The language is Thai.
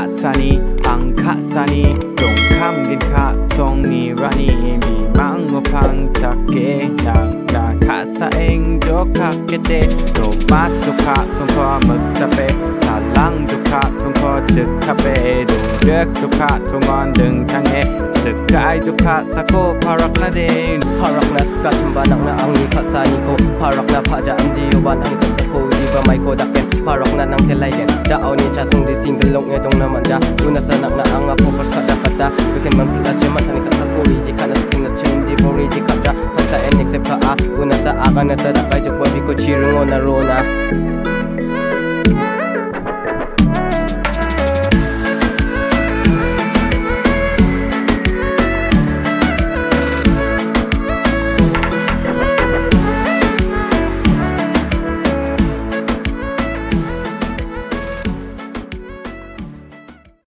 คะสานีตังคะสานีจงคำกินคะจงนิรานีมีมังวพังจักเกยังกาคะสะเองจกคะเกเตโดมัสจุคะสงพอมึกจะเปตาลังจุคะสงพอจึกคะเปดุเลือกจุคะสงอนดึงทังเอตึกกายจุคะสะโกพารักนาเดนพารักนละกัดบานังนาอังนิคะสานิโกพารักนาะพะจะอันดีวันอังสันสโกดีบะไมโกดักเก็น parok na ng tilayan Daaw ni chasong dising galong edong naman da Una sanak na ang apo persada kata Bikin man pula jaman ang ikasat ko Iji ka na sing na ching di kata enik se paa Una sa akan na sarap ay jupo di ko chirungo na rona